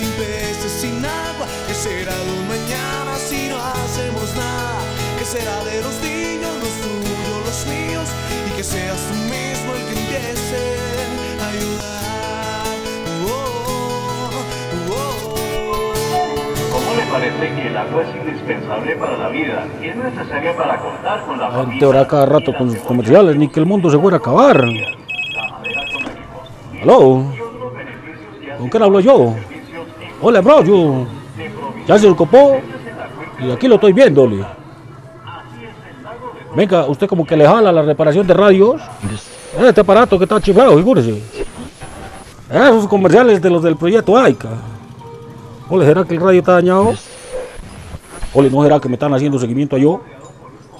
sin peces, sin agua. ¿Qué será de un mañana si no hacemos nada? ¿Qué será de los niños, los tuyos, los míos? Y que seas tú mismo el que empiece a ayudar. Oh, oh, oh. ¿Cómo le parece que el agua es indispensable para la vida y es necesaria para contar con la familia? ahora cada rato con sus comerciales, ni que el mundo se fuera a acabar. ¿Aló? ¿Con quién hablo yo? Hola, bro, yo. Ya se ocupó y aquí lo estoy viendo, le. Venga, usted como que le jala la reparación de radios. Este aparato que está chiflado, figúrese. Esos comerciales de los del proyecto AICA. Ole, ¿será que el radio está dañado? Ole, ¿no será que me están haciendo seguimiento a yo?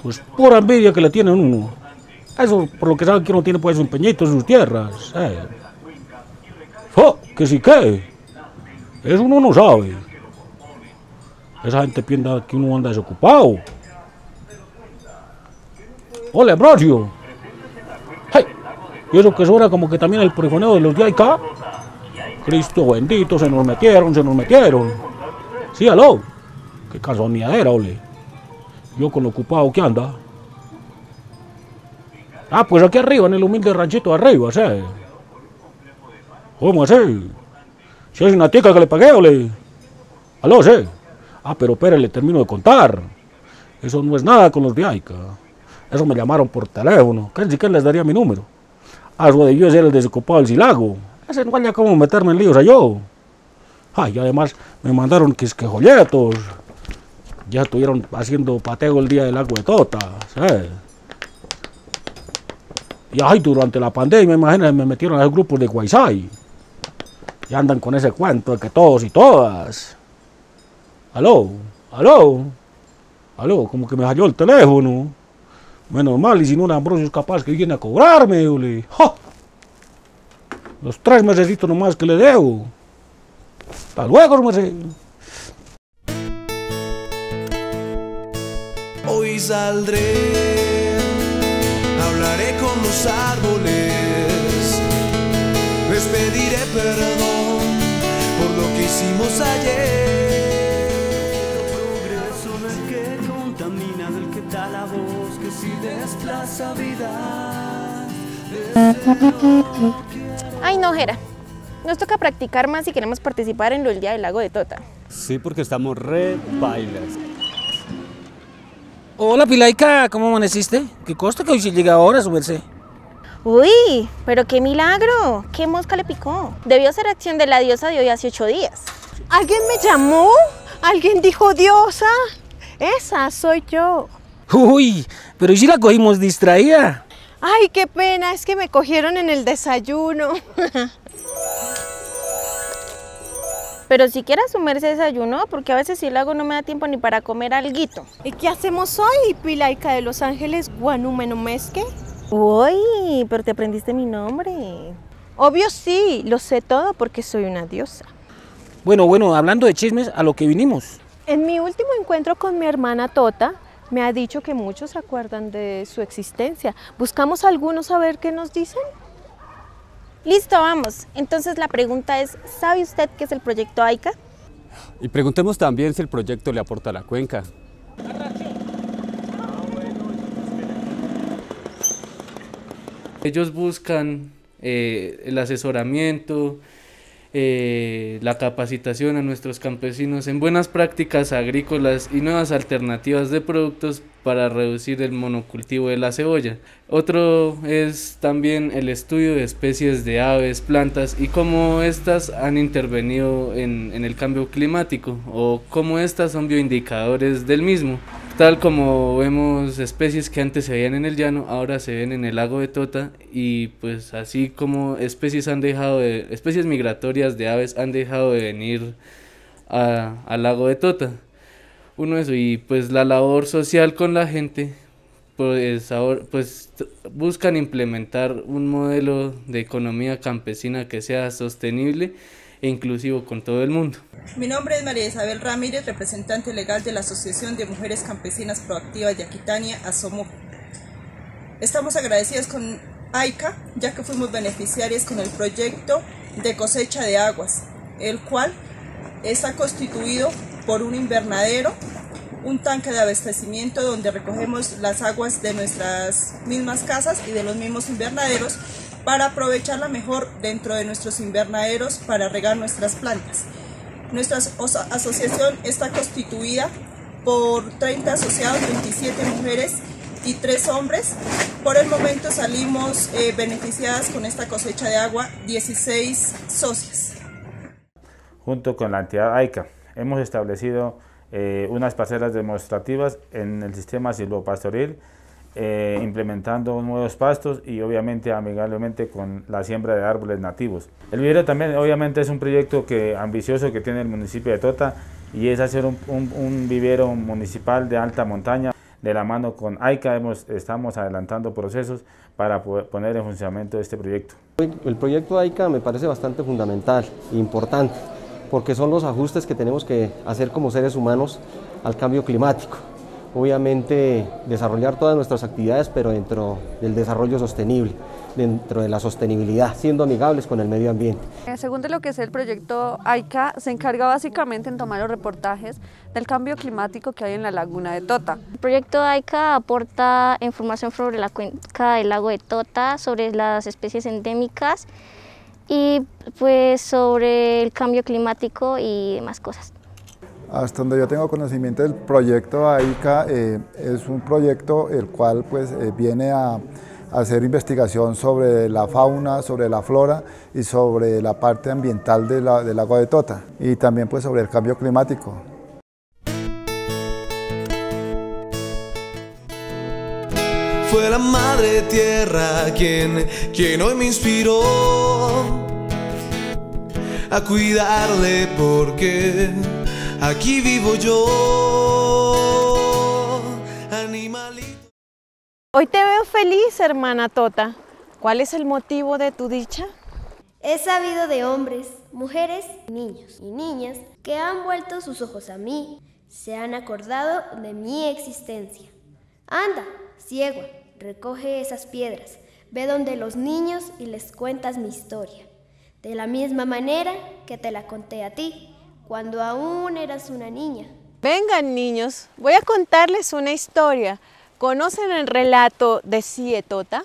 Pues pura envidia que le tienen uno. Eso, por lo que saben que uno tiene pues un peñito en sus tierras. eh. Oh, que sí que. Eso uno no sabe. Esa gente piensa que uno anda desocupado. Hola, Ambrosio. Hey, y eso que suena como que también el perifoneo de los de acá. Cristo bendito, se nos metieron, se nos metieron. Sí, aló. Qué casualidad ole. Yo con lo ocupado que anda. Ah, pues aquí arriba, en el humilde ranchito arriba, ¿sí? ¿Cómo así? Si es una tica que le pagué, ole. Aló, sí. Ah, pero espere, le termino de contar. Eso no es nada con los de. Eso me llamaron por teléfono. ¿Qué siquiera les daría mi número? Ah, eso de yo ser el desocupado del Silago. Ese no vaya como meterme en líos a yo. Ay, y además me mandaron que que folletos. Ya estuvieron haciendo pateo el día del agua de Tota. ¿sí? Y ay, durante la pandemia, imagínense, me metieron a esos grupos de Guaysay. Y andan con ese cuento de que todos y todas. Aló, aló, aló, como que me halló el teléfono. Menos mal, y si no, un Ambrosio es capaz que viene a cobrarme, ole. ¡Ja! Los tres mesecitos nomás que le debo. Hasta luego, merced. Hoy saldré, hablaré con los árboles, les pediré perdón hicimos ayer. Progreso del que contamina, del que da la voz, que si desplaza vidas. Ay, no, Jera. Nos toca practicar más si queremos participar en lo del Día del Lago de Tota. Sí, porque estamos re bailas. Hola, Pilaica, ¿cómo amaneciste? ¿Qué costa que hoy sí llega ahora, su merced? Uy, pero qué milagro. ¿Qué mosca le picó? Debió ser acción de la diosa de hoy hace ocho días. ¿Alguien me llamó? ¿Alguien dijo diosa? Esa soy yo. Uy, pero ¿y si la cogimos distraída? Ay, qué pena, es que me cogieron en el desayuno. Pero si quiera sumerse desayuno, porque a veces si el lago no me da tiempo ni para comer alguito. ¿Y qué hacemos hoy, Pilaica de Los Ángeles Guanumenomesque? Uy, pero te aprendiste mi nombre. Obvio sí, lo sé todo porque soy una diosa. Bueno, bueno, hablando de chismes, a lo que vinimos. En mi último encuentro con mi hermana Tota, me ha dicho que muchos se acuerdan de su existencia. ¿Buscamos algunos a ver qué nos dicen? Listo, vamos. Entonces la pregunta es, ¿sabe usted qué es el proyecto AICA? Y preguntemos también si el proyecto le aporta a la cuenca. Ellos buscan eh, el asesoramiento, eh, la capacitación a nuestros campesinos en buenas prácticas agrícolas y nuevas alternativas de productos para reducir el monocultivo de la cebolla. Otro es también el estudio de especies de aves, plantas y cómo éstas han intervenido en, en el cambio climático o cómo éstas son bioindicadores del mismo. Tal como vemos especies que antes se veían en el llano, ahora se ven en el lago de Tota y pues así como especies han dejado de, especies migratorias de aves han dejado de venir a- al lago de Tota. Uno eso y pues la labor social con la gente pues ahora pues buscan implementar un modelo de economía campesina que sea sostenible e inclusivo con todo el mundo. Mi nombre es María Isabel Ramírez, representante legal de la Asociación de Mujeres Campesinas Proactivas de Aquitania, ASOMO. Estamos agradecidas con AICA, ya que fuimos beneficiarias con el proyecto de cosecha de aguas, el cual Está constituido por un invernadero, un tanque de abastecimiento donde recogemos las aguas de nuestras mismas casas y de los mismos invernaderos para aprovecharla mejor dentro de nuestros invernaderos para regar nuestras plantas. Nuestra asociación está constituida por 30 asociados, 27 mujeres y 3 hombres. Por el momento salimos eh, beneficiadas con esta cosecha de agua 16 socias. Junto con la entidad AICA hemos establecido eh, unas parcelas demostrativas en el sistema silvopastoril eh, implementando nuevos pastos y obviamente amigablemente con la siembra de árboles nativos. El vivero también obviamente es un proyecto que, ambicioso que tiene el municipio de Tota y es hacer un, vivero municipal de alta montaña. De la mano con AICA hemos, estamos adelantando procesos para poner en funcionamiento este proyecto. El proyecto AICA me parece bastante fundamental e importante porque son los ajustes que tenemos que hacer como seres humanos al cambio climático obviamente desarrollar todas nuestras actividades, pero dentro del desarrollo sostenible, dentro de la sostenibilidad, siendo amigables con el medio ambiente. Eh, según de lo que es el proyecto AICA, se encarga básicamente en tomar los reportajes del cambio climático que hay en la laguna de Tota. El proyecto AICA aporta información sobre la cuenca del lago de Tota, sobre las especies endémicas y pues sobre el cambio climático y demás cosas. Hasta donde yo tengo conocimiento del proyecto AICA, eh, es un proyecto el cual pues, eh, viene a, hacer investigación sobre la fauna, sobre la flora y sobre la parte ambiental de la, del agua de Tota y también pues, sobre el cambio climático. Fue la madre tierra quien, quien hoy me inspiró a cuidarle porque aquí vivo yo, animalito. Hoy te veo feliz, hermana Tota. ¿Cuál es el motivo de tu dicha? He sabido de hombres, mujeres, niños y niñas que han vuelto sus ojos a mí, se han acordado de mi existencia. Anda, ciego, recoge esas piedras, ve donde los niños y les cuentas mi historia, de la misma manera que te la conté a ti, cuando aún eras una niña. Vengan niños, voy a contarles una historia. ¿Conocen el relato de Sietota?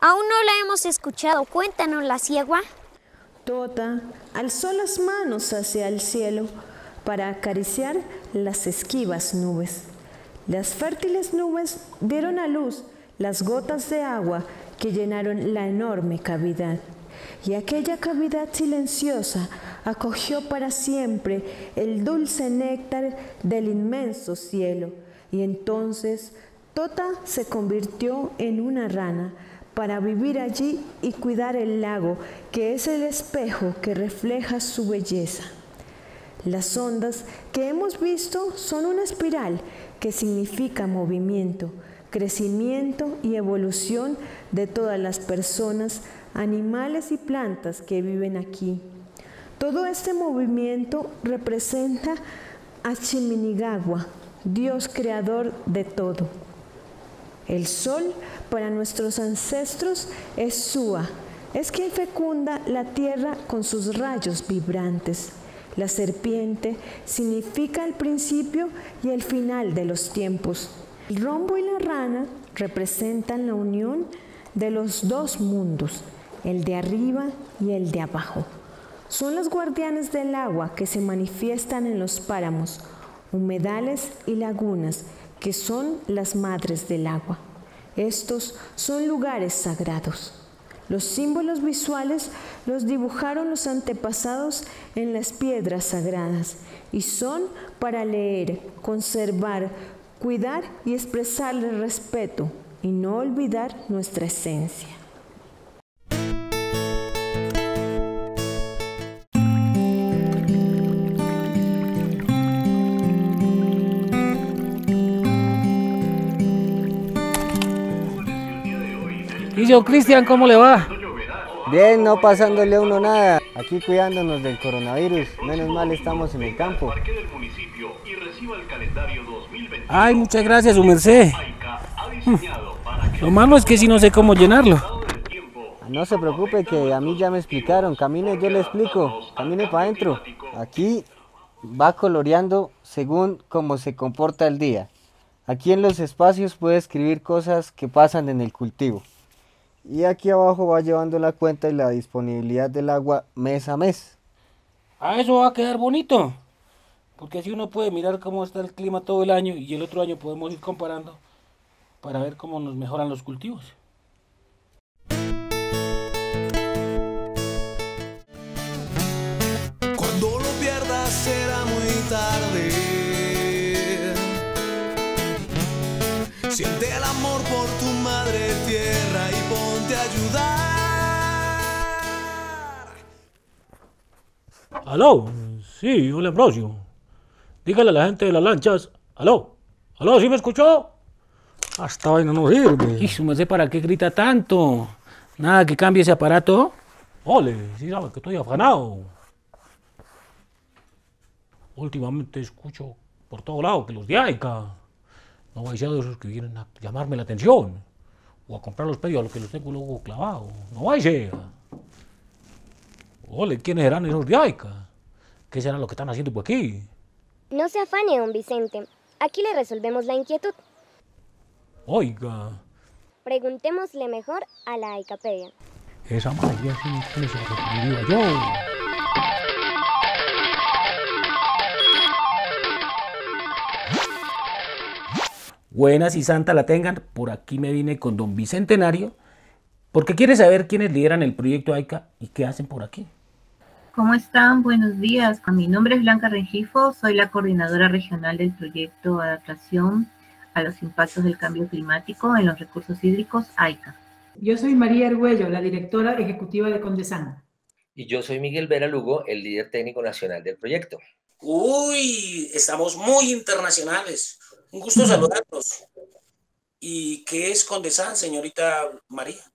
Aún no la hemos escuchado, cuéntanos la ciegua. Tota alzó las manos hacia el cielo para acariciar las esquivas nubes. Las fértiles nubes dieron a luz las gotas de agua que llenaron la enorme cavidad y aquella cavidad silenciosa acogió para siempre el dulce néctar del inmenso cielo. Y entonces Tota se convirtió en una rana para vivir allí y cuidar el lago, que es el espejo que refleja su belleza. Las ondas que hemos visto son una espiral que significa movimiento, crecimiento y evolución de todas las personas animales y plantas que viven aquí. Todo este movimiento representa a Chiminigagua, Dios creador de todo. El sol para nuestros ancestros es Sua, es quien fecunda la tierra con sus rayos vibrantes. La serpiente significa el principio y el final de los tiempos. El rombo y la rana representan la unión de los dos mundos, el de arriba y el de abajo. Son los guardianes del agua que se manifiestan en los páramos, humedales y lagunas, que son las madres del agua. Estos son lugares sagrados. Los símbolos visuales los dibujaron los antepasados en las piedras sagradas y son para leer, conservar, cuidar y expresarle respeto y no olvidar nuestra esencia. ¿Y yo, Cristian, cómo le va? Bien, no pasándole a uno nada. Aquí cuidándonos del coronavirus. Menos mal estamos en el campo. Ay, muchas gracias, su merced. Lo malo es que si no sé cómo llenarlo. No se preocupe que a mí ya me explicaron. Camine, yo le explico. Camine para adentro. Aquí va coloreando según cómo se comporta el día. Aquí en los espacios puede escribir cosas que pasan en el cultivo. Y aquí abajo va llevando la cuenta y la disponibilidad del agua mes a mes. Ah, eso va a quedar bonito. Porque así uno puede mirar cómo está el clima todo el año y el otro año podemos ir comparando para ver cómo nos mejoran los cultivos. Cuando lo pierdas será muy tarde. Siente el amor por tu madre tierra Aló, sí, hola Ambrosio. Dígale a la gente de las lanchas. Aló, aló, ¿sí me escuchó? Hasta vaina no sirve. Y su merced, ¿para qué grita tanto? Nada que cambie ese aparato. Ole, sí sabe que estoy afanado. Últimamente escucho por todos lados que los de AICA no vais a de esos que vienen a llamarme la atención o a comprar los pedidos a los que los tengo luego clavados. No vais a. Ole, ¿quiénes eran esos de AICA? ¿Qué será lo que están haciendo por aquí? No se afane, don Vicente. Aquí le resolvemos la inquietud. Oiga, Preguntémosle mejor a la Aicapedia. esa María sí se referiría yo. Buenas y santa la tengan. Por aquí me vine con don Bicentenario porque quiere saber quiénes lideran el proyecto AICA y qué hacen por aquí. ¿Cómo están? Buenos días. Mi nombre es Blanca Rengifo, soy la coordinadora regional del proyecto Adaptación a los impactos del cambio climático en los recursos hídricos AICA. Yo soy María Argüello, la directora ejecutiva de Condesan. Y yo soy Miguel Vera Lugo, el líder técnico nacional del proyecto. Uy, estamos muy internacionales. Un gusto saludarlos. ¿Y qué es Condesan, señorita María?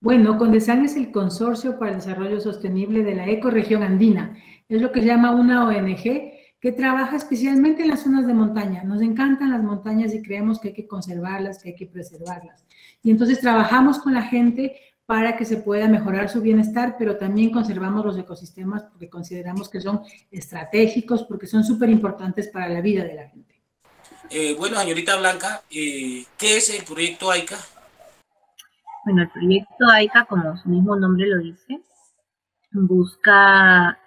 Bueno, Condesan es el Consorcio para el Desarrollo Sostenible de la Ecorregión Andina. Es lo que se llama una ONG que trabaja especialmente en las zonas de montaña. Nos encantan las montañas y creemos que hay que conservarlas, que hay que preservarlas. Y entonces trabajamos con la gente para que se pueda mejorar su bienestar, pero también conservamos los ecosistemas porque consideramos que son estratégicos, porque son súper importantes para la vida de la gente. Eh, bueno, señorita Blanca, eh, ¿qué es el proyecto AICA? Bueno, el proyecto AICA, como su mismo nombre lo dice, busca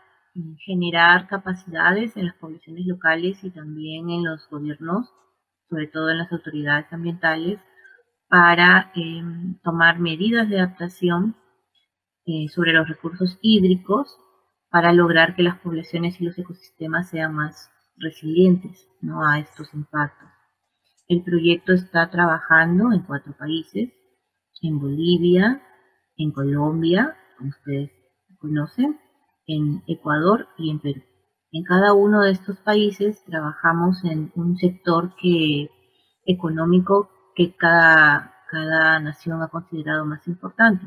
generar capacidades en las poblaciones locales y también en los gobiernos, sobre todo en las autoridades ambientales, para eh, tomar medidas de adaptación eh, sobre los recursos hídricos para lograr que las poblaciones y los ecosistemas sean más resilientes ¿no? a estos impactos. El proyecto está trabajando en cuatro países, en Bolivia, en Colombia, como ustedes conocen, en Ecuador y en Perú. En cada uno de estos países trabajamos en un sector económico que cada, cada nación ha considerado más importante.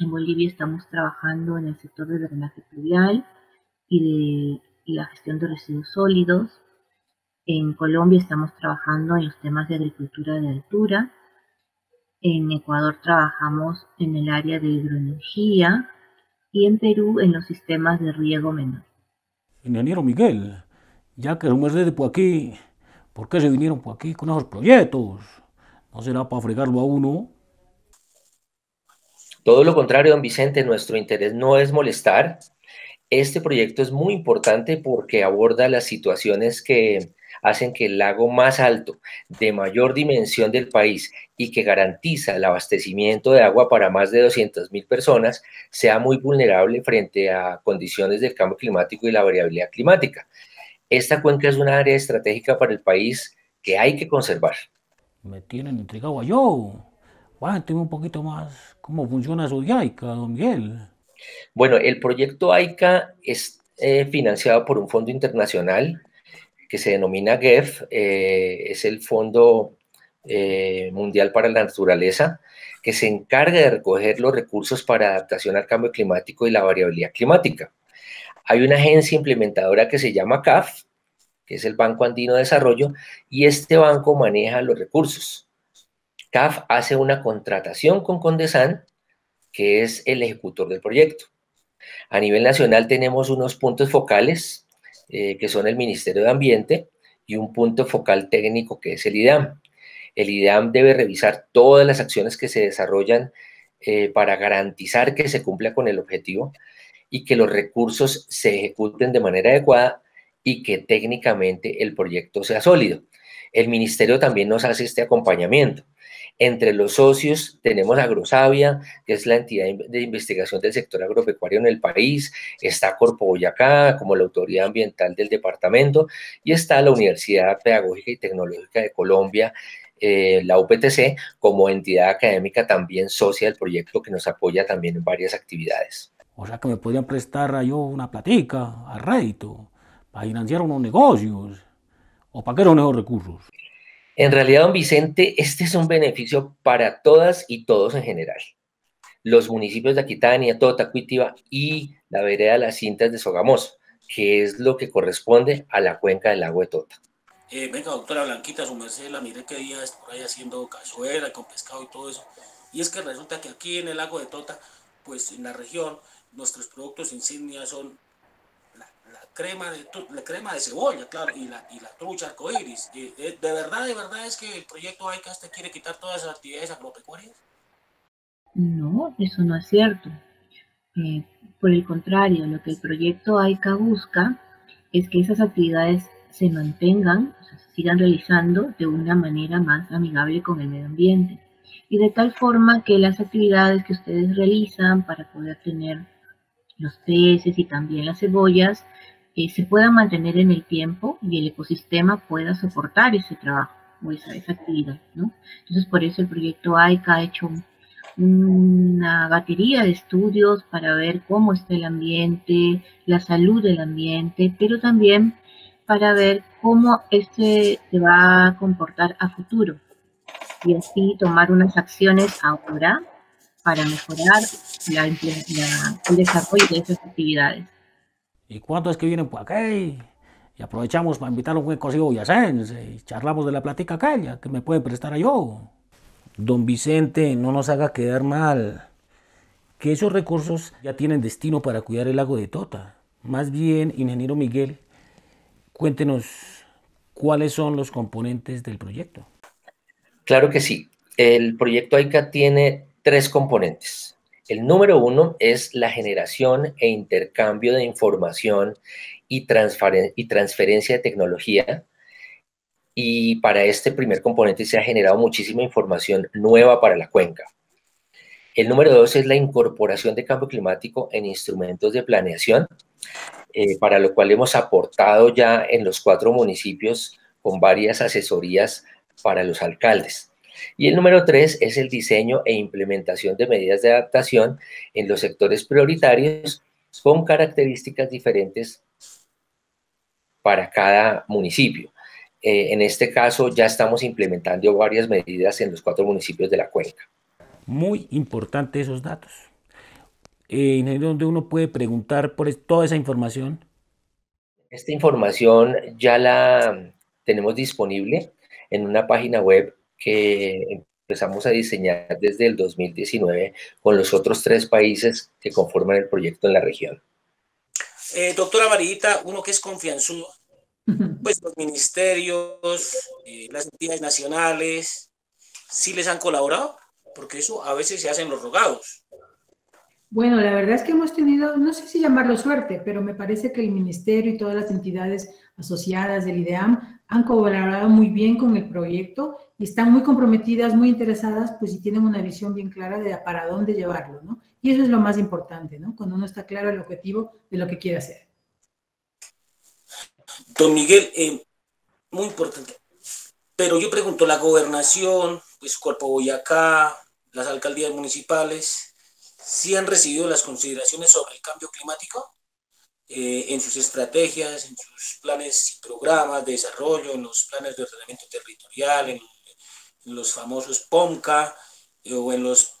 En Bolivia estamos trabajando en el sector de drenaje pluvial y de y la gestión de residuos sólidos. En Colombia estamos trabajando en los temas de agricultura de altura. En Ecuador trabajamos en el área de hidroenergía y en Perú en los sistemas de riego menor. Ingeniero Miguel, ya que somos de por aquí, ¿por qué se vinieron por aquí con esos proyectos? ¿No será para fregarlo a uno? Todo lo contrario, don Vicente, nuestro interés no es molestar. Este proyecto es muy importante porque aborda las situaciones que hacen que el lago más alto, de mayor dimensión del país y que garantiza el abastecimiento de agua para más de 200.000 personas, sea muy vulnerable frente a condiciones del cambio climático y la variabilidad climática. Esta cuenca es una área estratégica para el país que hay que conservar. Me tienen intrigado yo. Cuénteme un poquito más cómo funciona su YAICA, don Miguel. Bueno, el proyecto AICA es eh, financiado por un fondo internacional que se denomina GEF, eh, es el Fondo eh, Mundial para la Naturaleza, que se encarga de recoger los recursos para adaptación al cambio climático y la variabilidad climática. Hay una agencia implementadora que se llama CAF, que es el Banco Andino de Desarrollo, y este banco maneja los recursos. CAF hace una contratación con Condesan que es el ejecutor del proyecto. A nivel nacional tenemos unos puntos focales, eh, que son el Ministerio de Ambiente, y un punto focal técnico que es el IDAM. El IDAM debe revisar todas las acciones que se desarrollan eh, para garantizar que se cumpla con el objetivo y que los recursos se ejecuten de manera adecuada y que técnicamente el proyecto sea sólido. El ministerio también nos hace este acompañamiento. Entre los socios tenemos Agrosavia, que es la entidad de investigación del sector agropecuario en el país, está Corpo Boyacá como la autoridad ambiental del departamento y está la Universidad Pedagógica y Tecnológica de Colombia, eh, la UPTC, como entidad académica también socia del proyecto que nos apoya también en varias actividades. O sea que me podrían prestar yo una platica a rédito para financiar unos negocios o para qué eran esos recursos. En realidad, don Vicente, este es un beneficio para todas y todos en general. Los municipios de Aquitania, Tota, Cuitiva y la vereda de las cintas de Sogamoso, que es lo que corresponde a la cuenca del lago de Tota. Eh, venga, doctora Blanquita, su merced, la miré que días por ahí haciendo cazuela con pescado y todo eso. Y es que resulta que aquí en el lago de Tota, pues en la región, nuestros productos insignia son crema de, la crema de cebolla, claro, y la, y la trucha arcoíris. Eh, ¿De verdad, de verdad es que el proyecto AICA te quiere quitar todas esas actividades agropecuarias? No, eso no es cierto. Eh, por el contrario, lo que el proyecto AICA busca es que esas actividades se mantengan, o sea, se sigan realizando de una manera más amigable con el medio ambiente. Y de tal forma que las actividades que ustedes realizan para poder tener los peces y también las cebollas se pueda mantener en el tiempo y el ecosistema pueda soportar ese trabajo o esa, actividad. Entonces, por eso el proyecto AICA ha hecho una batería de estudios para ver cómo está el ambiente, la salud del ambiente, pero también para ver cómo este se va a comportar a futuro y así tomar unas acciones ahora para mejorar el desarrollo de esas actividades. ¿Y cuánto es que vienen por aquí? Y aprovechamos para invitar a un buen cocido boyacense y charlamos de la plática aquella que me puede prestar a yo. Don Vicente, no nos haga quedar mal, que esos recursos ya tienen destino para cuidar el lago de Tota. Más bien, ingeniero Miguel, cuéntenos cuáles son los componentes del proyecto. Claro que sí. El proyecto AICA tiene tres componentes. El número uno es la generación e intercambio de información y, transferencia de tecnología. Y para este primer componente se ha generado muchísima información nueva para la cuenca. El número dos es la incorporación de cambio climático en instrumentos de planeación, eh, para lo cual hemos aportado ya en los cuatro municipios con varias asesorías para los alcaldes. Y el número tres es el diseño e implementación de medidas de adaptación en los sectores prioritarios con características diferentes para cada municipio. Eh, en este caso ya estamos implementando varias medidas en los cuatro municipios de la cuenca. Muy importante esos datos. Eh, ¿Dónde uno puede preguntar por toda esa información? Esta información ya la tenemos disponible en una página web que empezamos a diseñar desde el 2019 con los otros tres países que conforman el proyecto en la región. Eh, doctora Marita, uno que es confianzudo, pues los ministerios, eh, las entidades nacionales, ¿sí les han colaborado? Porque eso a veces se hacen los rogados. Bueno, la verdad es que hemos tenido, no sé si llamarlo suerte, pero me parece que el ministerio y todas las entidades asociadas del IDEAM han colaborado muy bien con el proyecto y están muy comprometidas, muy interesadas, pues y tienen una visión bien clara de para dónde llevarlo, ¿no? Y eso es lo más importante, ¿no? Cuando uno está claro el objetivo de lo que quiere hacer. Don Miguel, eh, muy importante. Pero yo pregunto, la gobernación, pues Cuerpo Boyacá, las alcaldías municipales, ¿sí han recibido las consideraciones sobre el cambio climático? Eh, en sus estrategias, en sus planes y programas de desarrollo, en los planes de ordenamiento territorial, en los famosos POMCA eh, o en los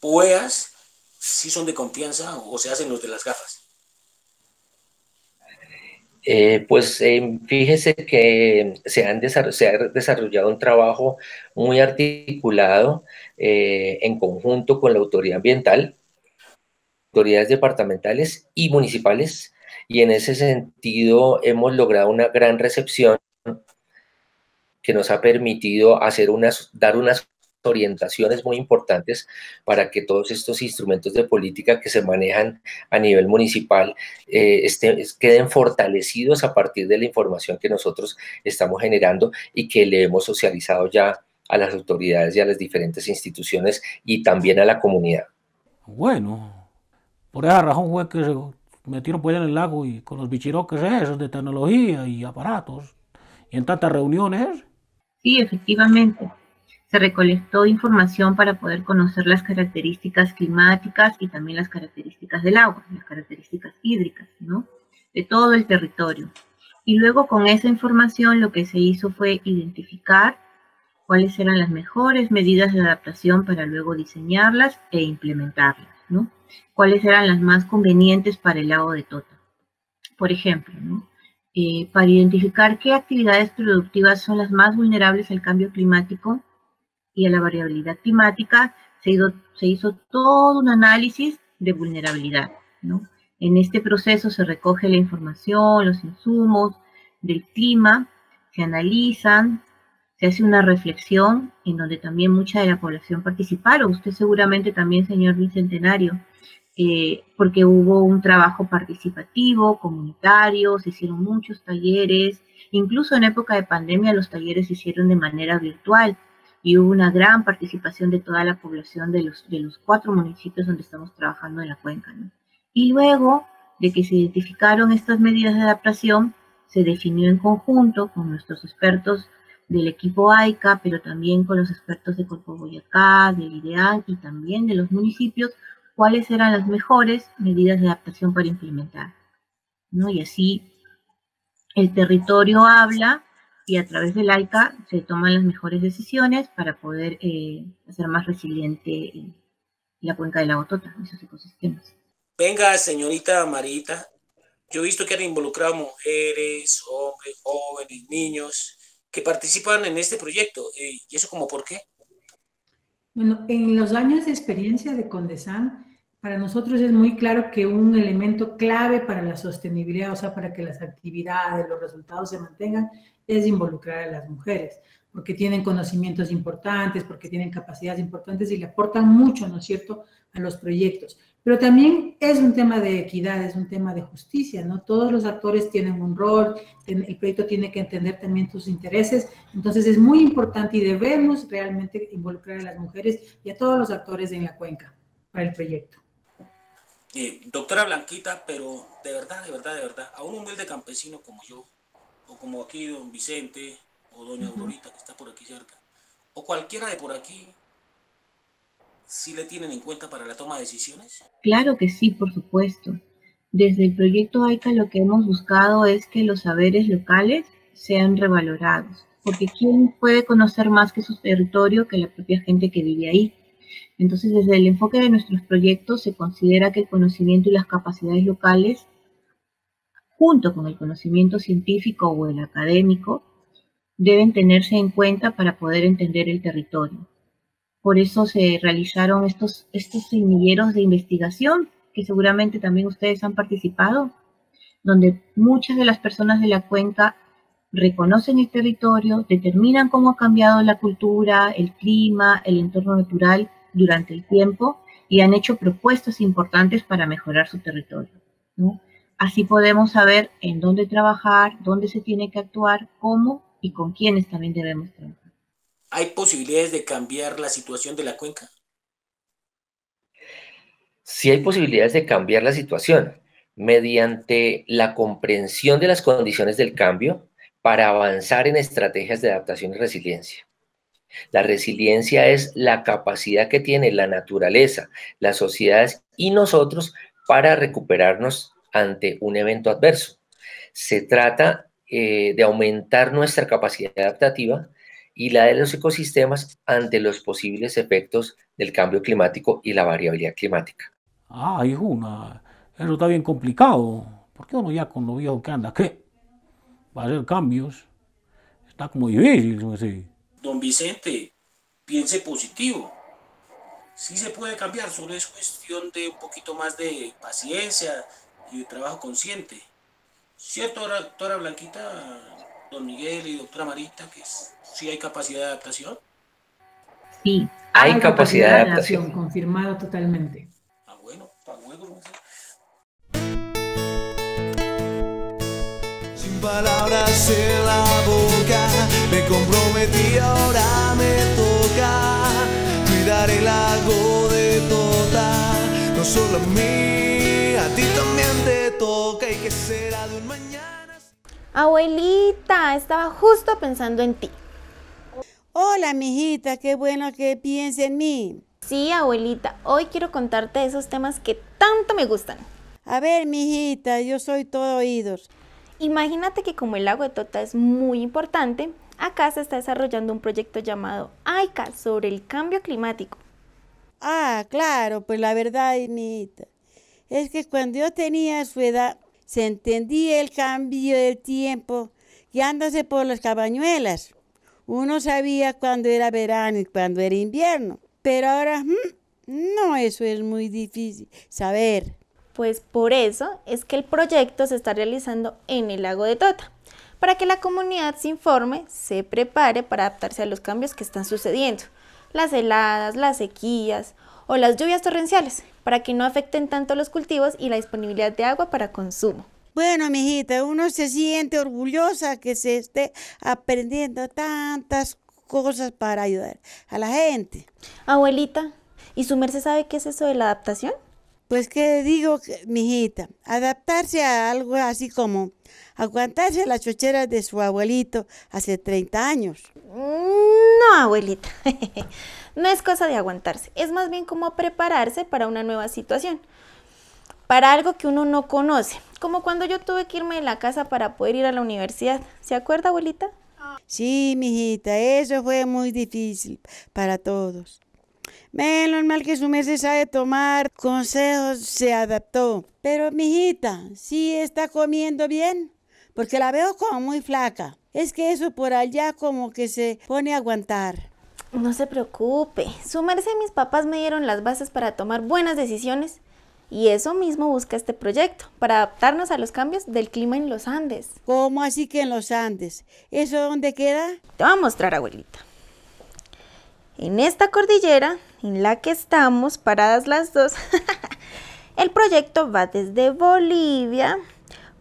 PUEAS, si son de confianza o se hacen los de las gafas? Eh, pues eh, fíjese que se, han se, ha desarrollado un trabajo muy articulado en conjunto con la autoridad ambiental. autoridades departamentales y municipales y en ese sentido hemos logrado una gran recepción que nos ha permitido hacer unas, dar unas orientaciones muy importantes para que todos estos instrumentos de política que se manejan a nivel municipal eh, queden fortalecidos a partir de la información que nosotros estamos generando y que le hemos socializado ya a las autoridades y a las diferentes instituciones y también a la comunidad. Bueno, por esa razón fue que metieron allá en el lago y con los bichiroques esos de tecnología y aparatos y en tantas reuniones. Sí, efectivamente se recolectó información para poder conocer las características climáticas y también las características del agua, las características hídricas, ¿no? De todo el territorio. Y luego con esa información lo que se hizo fue identificar cuáles eran las mejores medidas de adaptación para luego diseñarlas e implementarlas, ¿no? Cuáles eran las más convenientes para el lago de Tota. Por ejemplo. Eh, para identificar qué actividades productivas son las más vulnerables al cambio climático, y a la variabilidad climática, se hizo, todo un análisis de vulnerabilidad. En este proceso se recoge la información, los insumos del clima, se analizan, se hace una reflexión en donde también mucha de la población participaron. Usted seguramente también, señor Bicentenario, eh, porque hubo un trabajo participativo, comunitario, se hicieron muchos talleres, incluso en época de pandemia los talleres se hicieron de manera virtual y hubo una gran participación de toda la población de los, de los cuatro municipios donde estamos trabajando en la cuenca. Y luego de que se identificaron estas medidas de adaptación, se definió en conjunto con nuestros expertos del equipo AICA, pero también con los expertos de Corpo Boyacá, del IDEAN y también de los municipios, cuáles eran las mejores medidas de adaptación para implementar. ¿no? Y así el territorio habla y a través del AICA se toman las mejores decisiones para poder eh, hacer más resiliente la cuenca del lago Tota, esos ecosistemas. Venga, señorita Marita, yo he visto que han involucrado mujeres, hombres, jóvenes, niños que participan en este proyecto. Eh, ¿Y eso como por qué? Bueno, en los años de experiencia de Condesan, para nosotros es muy claro que un elemento clave para la sostenibilidad, o sea, para que las actividades, los resultados se mantengan, es involucrar a las mujeres, porque tienen conocimientos importantes, porque tienen capacidades importantes y le aportan mucho, ¿no es cierto?, a los proyectos. Pero también es un tema de equidad, es un tema de justicia, ¿no? Todos los actores tienen un rol, el proyecto tiene que entender también sus intereses, entonces es muy importante y debemos realmente involucrar a las mujeres y a todos los actores en la cuenca para el proyecto. Eh, doctora Blanquita, pero de verdad, de verdad, de verdad, a un humilde campesino como yo, o como aquí don Vicente, o doña Aurorita, que está por aquí cerca, o cualquiera de por aquí, ¿sí le tienen en cuenta para la toma de decisiones? Claro que sí, por supuesto. Desde el proyecto AICA lo que hemos buscado es que los saberes locales sean revalorados, porque ¿quién puede conocer más que su territorio que la propia gente que vive ahí? Entonces, desde el enfoque de nuestros proyectos se considera que el conocimiento y las capacidades locales junto con el conocimiento científico o el académico, deben tenerse en cuenta para poder entender el territorio. Por eso se realizaron estos, estos semilleros de investigación, que seguramente también ustedes han participado, donde muchas de las personas de la cuenca reconocen el territorio, determinan cómo ha cambiado la cultura, el clima, el entorno natural durante el tiempo y han hecho propuestas importantes para mejorar su territorio. Así podemos saber en dónde trabajar, dónde se tiene que actuar, cómo y con quiénes también debemos trabajar. ¿Hay posibilidades de cambiar la situación de la cuenca? Sí hay posibilidades de cambiar la situación mediante la comprensión de las condiciones del cambio para avanzar en estrategias de adaptación y resiliencia. La resiliencia es la capacidad que tiene la naturaleza, las sociedades y nosotros para recuperarnos ante un evento adverso. Se trata eh, de aumentar nuestra capacidad adaptativa y la de los ecosistemas ante los posibles efectos del cambio climático y la variabilidad climática. Ah, hijo, eso está bien complicado. ¿Por qué uno ya con lo viejo que anda, qué? Va a hacer cambios. Está como difícil, Don Vicente, piense positivo. sí se puede cambiar, solo es cuestión de un poquito más de paciencia y de trabajo consciente. ¿Cierto, doctora Blanquita, don Miguel y doctora Marita, que sí hay capacidad de adaptación? Sí, hay, capacidad, de adaptación. Confirmado totalmente. Ah, bueno, para luego. Sin palabras en la boca, me comprometí, ahora me toca cuidar el lago de Tota. No solo a mí, a ti también te toca y que será de un mañana. Abuelita, estaba justo pensando en ti. Hola, mijita, qué bueno que piense en mí. Sí, abuelita, hoy quiero contarte esos temas que tanto me gustan. A ver, mijita, yo soy todo oídos. Imagínate que como el lago de Tota es muy importante, acá se está desarrollando un proyecto llamado AICA sobre el cambio climático. Ah, claro, pues la verdad, mijita, es que cuando yo tenía su edad, se entendía el cambio del tiempo guiándose por las cabañuelas. Uno sabía cuándo era verano y cuándo era invierno, pero ahora mm, no, eso es muy difícil saber. Pues por eso es que el proyecto se está realizando en el lago de Tota, para que la comunidad se informe, se prepare para adaptarse a los cambios que están sucediendo, las heladas, las sequías o las lluvias torrenciales, para que no afecten tanto los cultivos y la disponibilidad de agua para consumo. Bueno, mijita, uno se siente orgullosa que se esté aprendiendo tantas cosas para ayudar a la gente. Abuelita, ¿y su merced sabe qué es eso de la adaptación? Pues que digo, mijita, adaptarse a algo así como aguantarse las chocheras de su abuelito hace 30 años. No, abuelita, no es cosa de aguantarse, es más bien como prepararse para una nueva situación para algo que uno no conoce, como cuando yo tuve que irme de la casa para poder ir a la universidad. ¿Se acuerda, abuelita? Sí, mijita, eso fue muy difícil para todos. Menos mal que su merced sabe tomar consejos, se adaptó. Pero, mijita, sí está comiendo bien, porque la veo como muy flaca. Es que eso por allá como que se pone a aguantar. No se preocupe, su merced y mis papás me dieron las bases para tomar buenas decisiones y eso mismo busca este proyecto, para adaptarnos a los cambios del clima en los Andes. ¿Cómo así que en los Andes? ¿Eso dónde queda? Te voy a mostrar, abuelita. En esta cordillera, en la que estamos paradas las dos, el proyecto va desde Bolivia,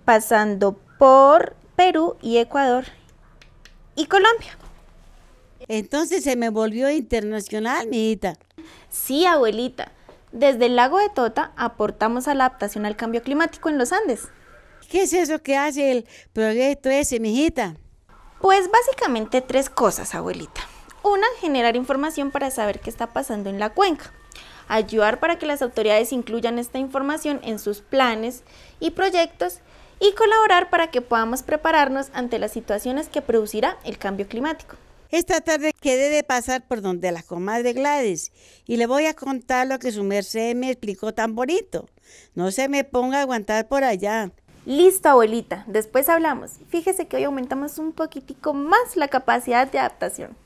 pasando por Perú y Ecuador y Colombia. Entonces se me volvió internacional, mi hija. Sí, abuelita. Desde el lago de Tota aportamos a la adaptación al cambio climático en los Andes. ¿Qué es eso que hace el proyecto ese, mijita? Pues básicamente tres cosas, abuelita. Una, generar información para saber qué está pasando en la cuenca. Ayudar para que las autoridades incluyan esta información en sus planes y proyectos y colaborar para que podamos prepararnos ante las situaciones que producirá el cambio climático. Esta tarde quedé de pasar por donde la comadre Gladys y le voy a contar lo que su merced me explicó tan bonito. No se me ponga a aguantar por allá. Listo, abuelita. Después hablamos. Fíjese que hoy aumentamos un poquitico más la capacidad de adaptación.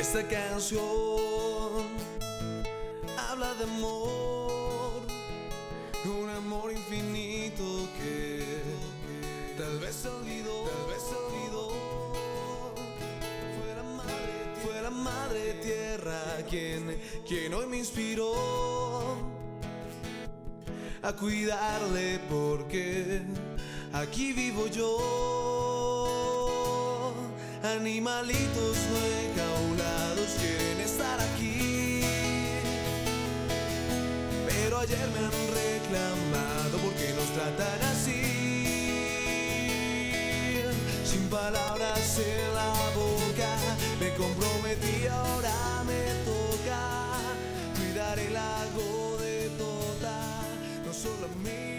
Esta canción amor, un amor infinito que tal vez olvidó, tal vez olvidó. Fue la madre, fue la madre tierra quien, quien hoy me inspiró a cuidarle porque aquí vivo yo. Animalitos no enjaulados quieren estar aquí. ayer me han reclamado porque nos tratan así. Sin palabras en la boca, me comprometí, ahora me toca cuidar el lago de Tota, no solo a mí.